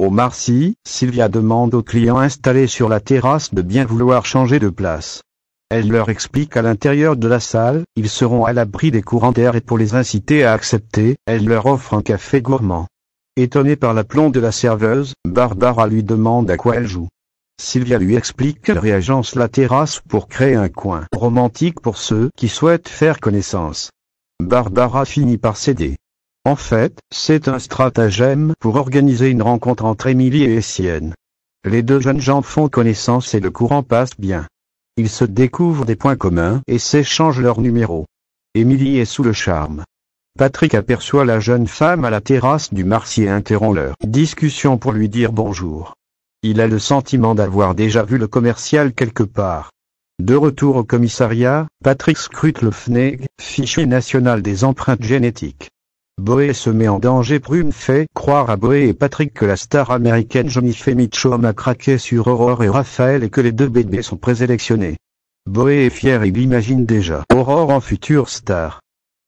Au Marcy, Sylvia demande aux clients installés sur la terrasse de bien vouloir changer de place. Elle leur explique qu'à l'intérieur de la salle, ils seront à l'abri des courants d'air et pour les inciter à accepter, elle leur offre un café gourmand. Étonnée par l'aplomb de la serveuse, Barbara lui demande à quoi elle joue. Sylvia lui explique qu'elle réagence la terrasse pour créer un coin romantique pour ceux qui souhaitent faire connaissance. Barbara finit par céder. En fait, c'est un stratagème pour organiser une rencontre entre Émilie et Essienne. Les deux jeunes gens font connaissance et le courant passe bien. Ils se découvrent des points communs et s'échangent leurs numéros. Émilie est sous le charme. Patrick aperçoit la jeune femme à la terrasse du Marcy et interrompt leur discussion pour lui dire bonjour. Il a le sentiment d'avoir déjà vu le commercial quelque part. De retour au commissariat, Patrick scrute le FNEG, fichier national des empreintes génétiques. Boé se met en danger. Prune fait croire à Boé et Patrick que la star américaine Jennifer Mitchum a craqué sur Aurore et Raphaël et que les deux bébés sont présélectionnés. Boé est fier il imagine déjà Aurore en future star.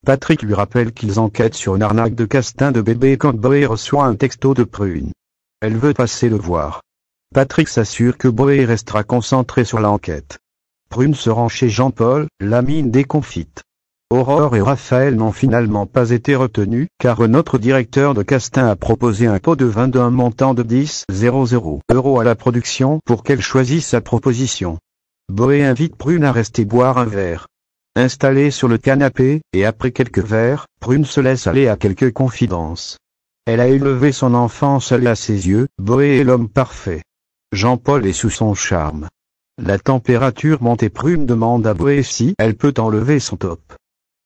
Patrick lui rappelle qu'ils enquêtent sur une arnaque de castin de bébé quand Boé reçoit un texto de Prune. Elle veut passer le voir. Patrick s'assure que Boé restera concentré sur l'enquête. Prune se rend chez Jean-Paul, la mine déconfite. Aurore et Raphaël n'ont finalement pas été retenus, car notre directeur de castin a proposé un pot de vin d'un montant de 10 000 euros à la production pour qu'elle choisisse sa proposition. Boé invite Prune à rester boire un verre. Installée sur le canapé, et après quelques verres, Prune se laisse aller à quelques confidences. Elle a élevé son enfant seul à ses yeux, Boé est l'homme parfait. Jean-Paul est sous son charme. La température monte et Prune demande à Boé si elle peut enlever son top.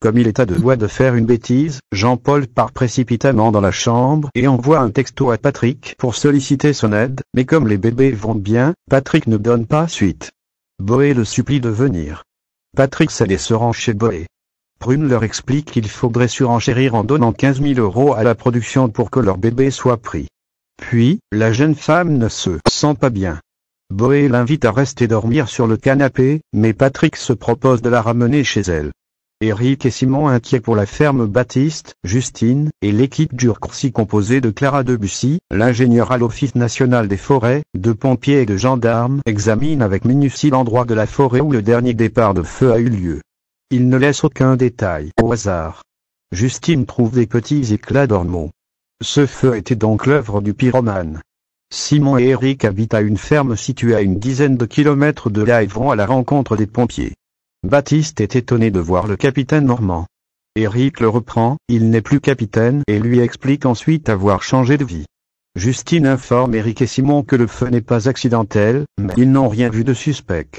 Comme il est à deux doigts de faire une bêtise, Jean-Paul part précipitamment dans la chambre et envoie un texto à Patrick pour solliciter son aide, mais comme les bébés vont bien, Patrick ne donne pas suite. Boé le supplie de venir. Patrick cède et se rend chez Boé. Prune leur explique qu'il faudrait surenchérir en donnant 15 000 euros à la production pour que leur bébé soit pris. Puis, la jeune femme ne se sent pas bien. Boé l'invite à rester dormir sur le canapé, mais Patrick se propose de la ramener chez elle. Eric et Simon inquiets pour la ferme Baptiste, Justine, et l'équipe du composée de Clara Debussy, l'ingénieur à l'Office national des forêts, de pompiers et de gendarmes, examinent avec minutie l'endroit de la forêt où le dernier départ de feu a eu lieu. Ils ne laissent aucun détail au hasard. Justine trouve des petits éclats d'ormeaux. Ce feu était donc l'œuvre du pyromane. Simon et Eric habitent à une ferme située à une dizaine de kilomètres de là et vont à la rencontre des pompiers. Baptiste est étonné de voir le capitaine Normand. Eric le reprend, il n'est plus capitaine et lui explique ensuite avoir changé de vie. Justine informe Eric et Simon que le feu n'est pas accidentel, mais ils n'ont rien vu de suspect.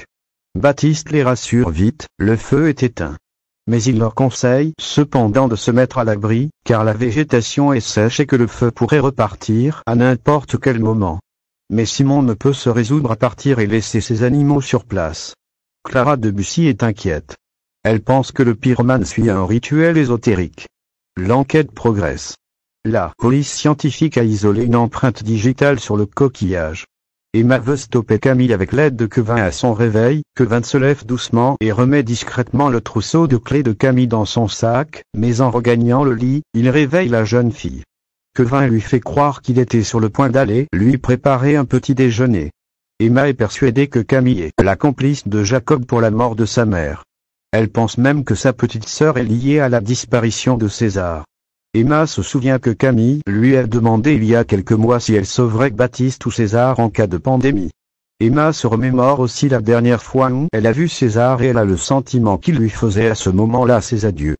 Baptiste les rassure vite, le feu est éteint. Mais il leur conseille cependant de se mettre à l'abri, car la végétation est sèche et que le feu pourrait repartir à n'importe quel moment. Mais Simon ne peut se résoudre à partir et laisser ses animaux sur place. Clara Debussy est inquiète. Elle pense que le pyromane suit un rituel ésotérique. L'enquête progresse. La police scientifique a isolé une empreinte digitale sur le coquillage. Emma veut stopper Camille avec l'aide de Kevin à son réveil, Kevin se lève doucement et remet discrètement le trousseau de clés de Camille dans son sac, mais en regagnant le lit, il réveille la jeune fille. Kevin lui fait croire qu'il était sur le point d'aller lui préparer un petit déjeuner. Emma est persuadée que Camille est la complice de Jacob pour la mort de sa mère. Elle pense même que sa petite sœur est liée à la disparition de César. Emma se souvient que Camille lui a demandé il y a quelques mois si elle sauverait Baptiste ou César en cas de pandémie. Emma se remémore aussi la dernière fois où elle a vu César et elle a le sentiment qu'il lui faisait à ce moment-là ses adieux.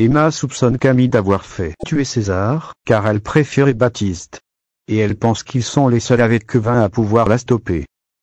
Emma soupçonne Camille d'avoir fait tuer César, car elle préférait Baptiste. Et elle pense qu'ils sont les seuls avec Kevin à pouvoir la stopper.